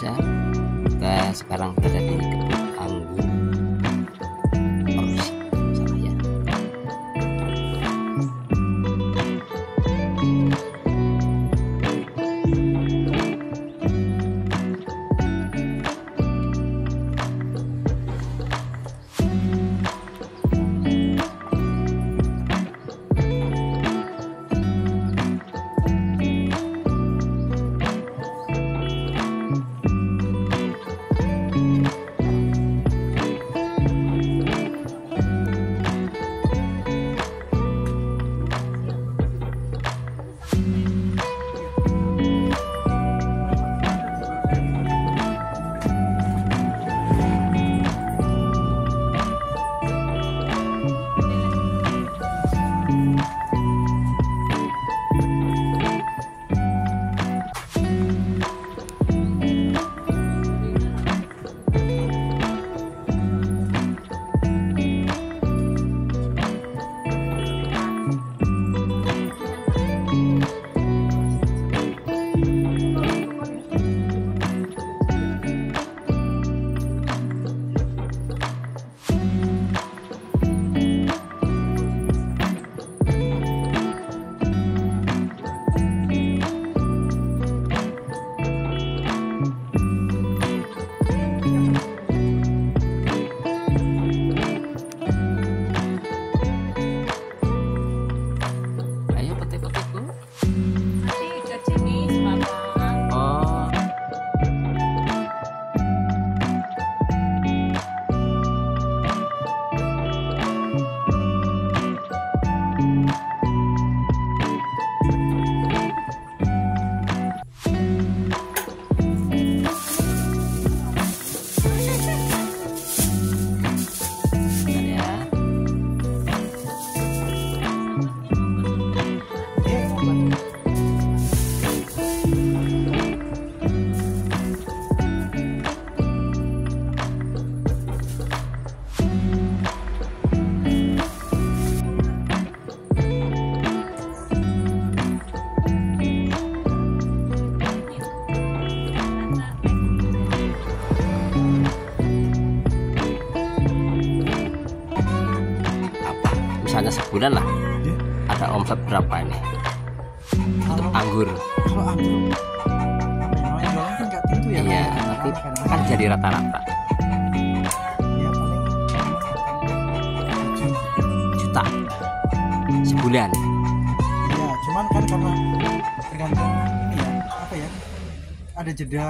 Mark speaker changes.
Speaker 1: pemirsa kita sekarang berada di kebun misalnya sebulan lah.
Speaker 2: Iya.
Speaker 1: ada omset berapa ini? Untuk anggur.
Speaker 2: Kalau anggur ya, jualan kan nggak tentu ya.
Speaker 1: iya tapi kan jadi rata-rata.
Speaker 2: Ya tujuh.
Speaker 1: juta. Sebulan.
Speaker 2: Iya, cuman kan karena tergantung ini ya apa ya ada jeda